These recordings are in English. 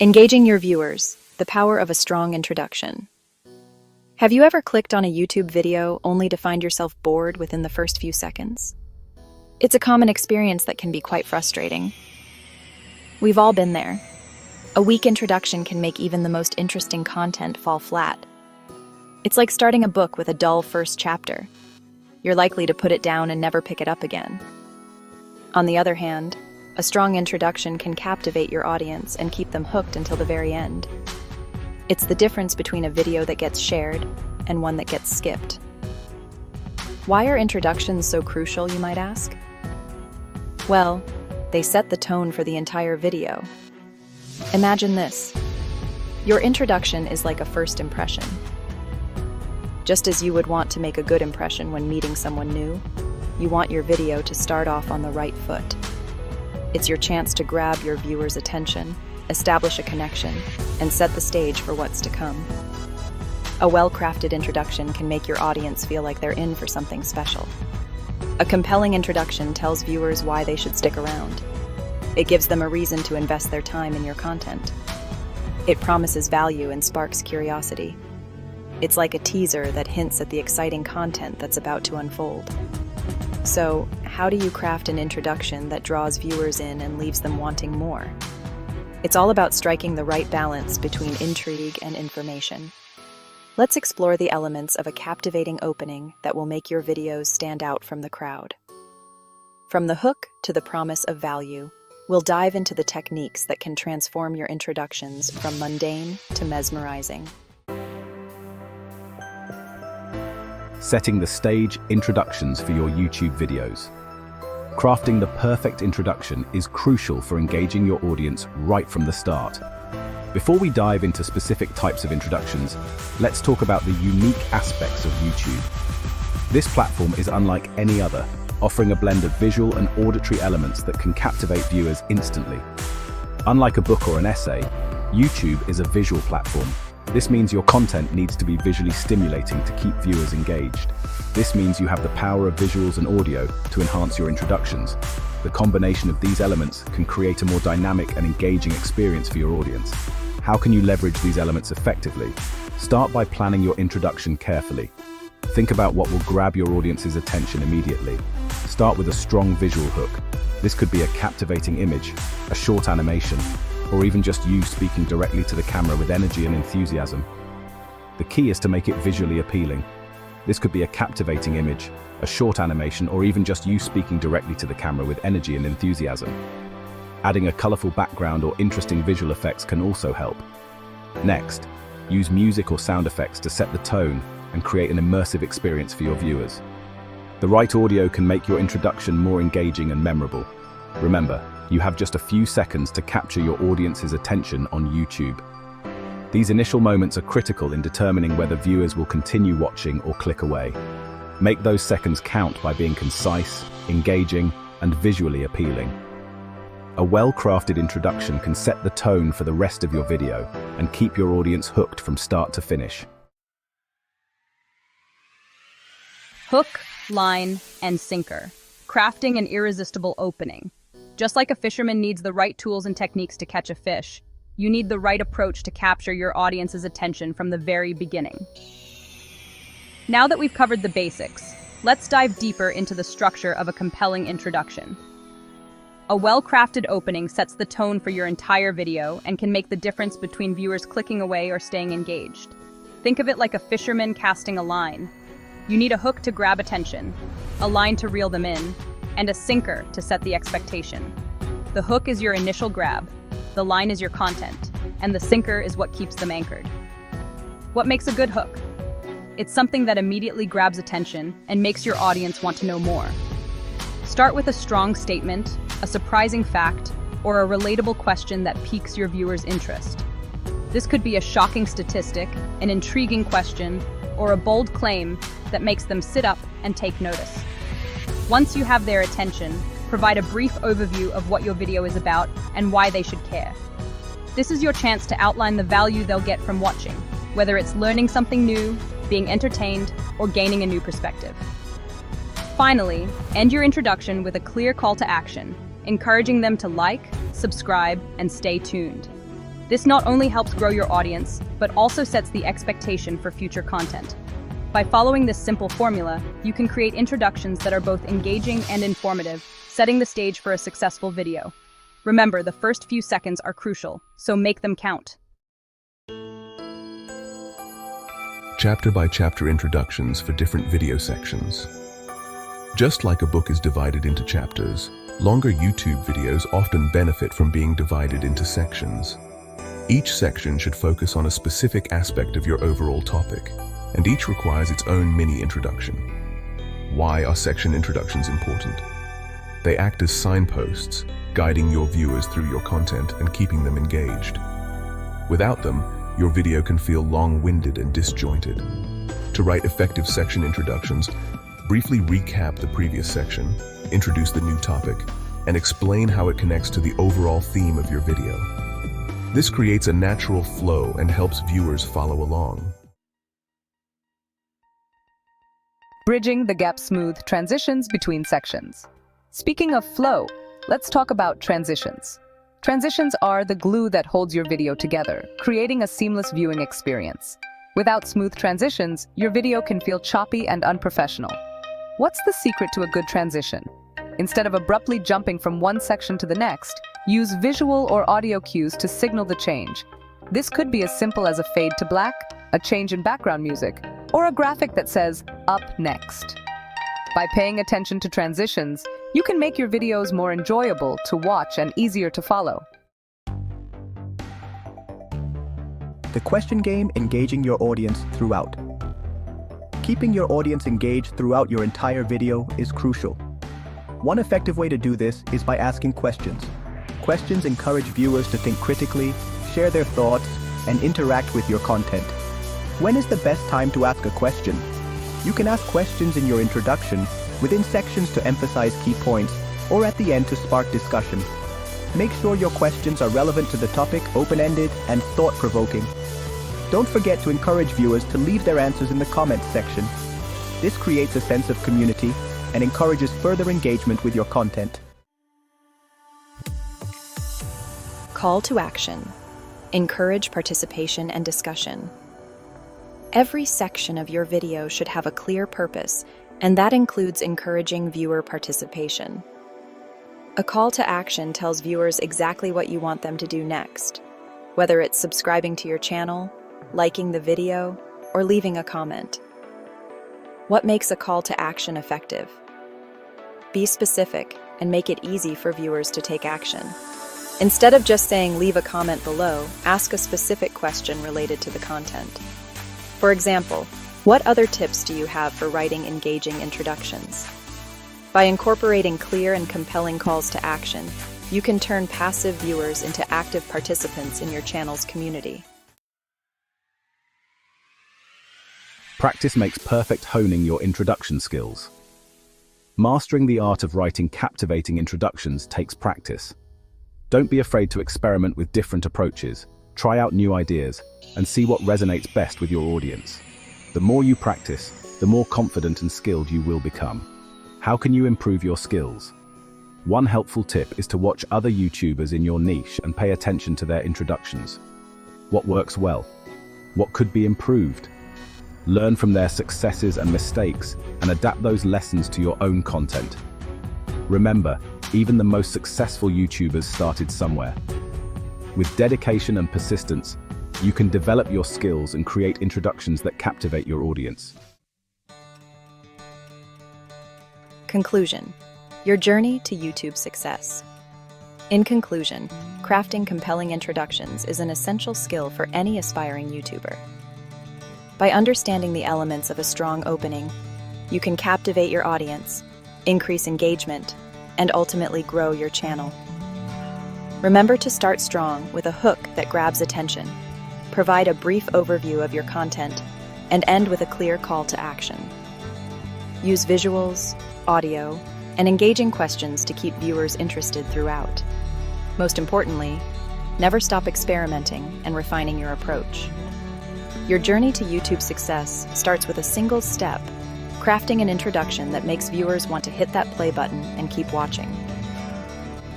Engaging your viewers, the power of a strong introduction. Have you ever clicked on a YouTube video only to find yourself bored within the first few seconds? It's a common experience that can be quite frustrating. We've all been there. A weak introduction can make even the most interesting content fall flat. It's like starting a book with a dull first chapter. You're likely to put it down and never pick it up again. On the other hand, a strong introduction can captivate your audience and keep them hooked until the very end. It's the difference between a video that gets shared and one that gets skipped. Why are introductions so crucial, you might ask? Well, they set the tone for the entire video. Imagine this. Your introduction is like a first impression. Just as you would want to make a good impression when meeting someone new, you want your video to start off on the right foot. It's your chance to grab your viewer's attention, establish a connection, and set the stage for what's to come. A well crafted introduction can make your audience feel like they're in for something special. A compelling introduction tells viewers why they should stick around. It gives them a reason to invest their time in your content. It promises value and sparks curiosity. It's like a teaser that hints at the exciting content that's about to unfold. So, how do you craft an introduction that draws viewers in and leaves them wanting more? It's all about striking the right balance between intrigue and information. Let's explore the elements of a captivating opening that will make your videos stand out from the crowd. From the hook to the promise of value, we'll dive into the techniques that can transform your introductions from mundane to mesmerizing. Setting the stage introductions for your YouTube videos. Crafting the perfect introduction is crucial for engaging your audience right from the start. Before we dive into specific types of introductions, let's talk about the unique aspects of YouTube. This platform is unlike any other, offering a blend of visual and auditory elements that can captivate viewers instantly. Unlike a book or an essay, YouTube is a visual platform this means your content needs to be visually stimulating to keep viewers engaged. This means you have the power of visuals and audio to enhance your introductions. The combination of these elements can create a more dynamic and engaging experience for your audience. How can you leverage these elements effectively? Start by planning your introduction carefully. Think about what will grab your audience's attention immediately. Start with a strong visual hook. This could be a captivating image, a short animation, or even just you speaking directly to the camera with energy and enthusiasm. The key is to make it visually appealing. This could be a captivating image, a short animation, or even just you speaking directly to the camera with energy and enthusiasm. Adding a colorful background or interesting visual effects can also help. Next, use music or sound effects to set the tone and create an immersive experience for your viewers. The right audio can make your introduction more engaging and memorable. Remember, you have just a few seconds to capture your audience's attention on YouTube. These initial moments are critical in determining whether viewers will continue watching or click away. Make those seconds count by being concise, engaging, and visually appealing. A well-crafted introduction can set the tone for the rest of your video and keep your audience hooked from start to finish. Hook, line, and sinker. Crafting an irresistible opening. Just like a fisherman needs the right tools and techniques to catch a fish, you need the right approach to capture your audience's attention from the very beginning. Now that we've covered the basics, let's dive deeper into the structure of a compelling introduction. A well-crafted opening sets the tone for your entire video and can make the difference between viewers clicking away or staying engaged. Think of it like a fisherman casting a line. You need a hook to grab attention, a line to reel them in, and a sinker to set the expectation. The hook is your initial grab, the line is your content, and the sinker is what keeps them anchored. What makes a good hook? It's something that immediately grabs attention and makes your audience want to know more. Start with a strong statement, a surprising fact, or a relatable question that piques your viewer's interest. This could be a shocking statistic, an intriguing question, or a bold claim that makes them sit up and take notice. Once you have their attention, provide a brief overview of what your video is about and why they should care. This is your chance to outline the value they'll get from watching, whether it's learning something new, being entertained, or gaining a new perspective. Finally, end your introduction with a clear call to action, encouraging them to like, subscribe, and stay tuned. This not only helps grow your audience, but also sets the expectation for future content. By following this simple formula, you can create introductions that are both engaging and informative, setting the stage for a successful video. Remember, the first few seconds are crucial, so make them count. Chapter by chapter introductions for different video sections. Just like a book is divided into chapters, longer YouTube videos often benefit from being divided into sections. Each section should focus on a specific aspect of your overall topic, and each requires its own mini introduction. Why are section introductions important? They act as signposts, guiding your viewers through your content and keeping them engaged. Without them, your video can feel long-winded and disjointed. To write effective section introductions, briefly recap the previous section, introduce the new topic, and explain how it connects to the overall theme of your video. This creates a natural flow and helps viewers follow along. Bridging the gap smooth transitions between sections. Speaking of flow, let's talk about transitions. Transitions are the glue that holds your video together, creating a seamless viewing experience. Without smooth transitions, your video can feel choppy and unprofessional. What's the secret to a good transition? Instead of abruptly jumping from one section to the next, Use visual or audio cues to signal the change. This could be as simple as a fade to black, a change in background music, or a graphic that says, up next. By paying attention to transitions, you can make your videos more enjoyable to watch and easier to follow. The question game engaging your audience throughout. Keeping your audience engaged throughout your entire video is crucial. One effective way to do this is by asking questions. Questions encourage viewers to think critically, share their thoughts, and interact with your content. When is the best time to ask a question? You can ask questions in your introduction, within sections to emphasize key points, or at the end to spark discussion. Make sure your questions are relevant to the topic, open-ended, and thought-provoking. Don't forget to encourage viewers to leave their answers in the comments section. This creates a sense of community and encourages further engagement with your content. Call to action. Encourage participation and discussion. Every section of your video should have a clear purpose, and that includes encouraging viewer participation. A call to action tells viewers exactly what you want them to do next, whether it's subscribing to your channel, liking the video, or leaving a comment. What makes a call to action effective? Be specific and make it easy for viewers to take action. Instead of just saying leave a comment below, ask a specific question related to the content. For example, what other tips do you have for writing engaging introductions? By incorporating clear and compelling calls to action, you can turn passive viewers into active participants in your channel's community. Practice makes perfect honing your introduction skills. Mastering the art of writing captivating introductions takes practice. Don't be afraid to experiment with different approaches, try out new ideas, and see what resonates best with your audience. The more you practice, the more confident and skilled you will become. How can you improve your skills? One helpful tip is to watch other YouTubers in your niche and pay attention to their introductions. What works well? What could be improved? Learn from their successes and mistakes and adapt those lessons to your own content. Remember, even the most successful YouTubers started somewhere. With dedication and persistence, you can develop your skills and create introductions that captivate your audience. Conclusion Your journey to YouTube success. In conclusion, crafting compelling introductions is an essential skill for any aspiring YouTuber. By understanding the elements of a strong opening, you can captivate your audience, increase engagement, and ultimately grow your channel. Remember to start strong with a hook that grabs attention, provide a brief overview of your content, and end with a clear call to action. Use visuals, audio, and engaging questions to keep viewers interested throughout. Most importantly, never stop experimenting and refining your approach. Your journey to YouTube success starts with a single step crafting an introduction that makes viewers want to hit that play button and keep watching.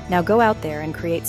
Now go out there and create